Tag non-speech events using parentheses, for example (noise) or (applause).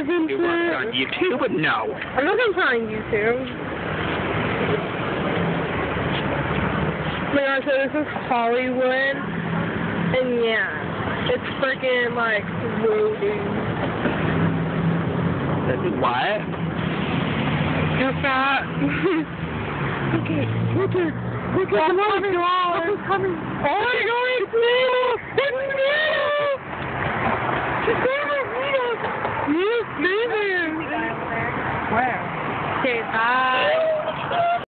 looking You watch it on for. YouTube? No. I'm looking for on YouTube. Oh my god, so this is Hollywood, and yeah, it's freaking like loading. This is what? How fat? (laughs) okay, look at, look at, oh my god, look who's coming. Oh my god, it's me! It's me! Leave! Where? Okay, bye. (laughs)